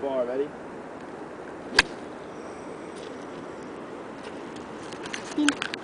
too far. Ready? Pink.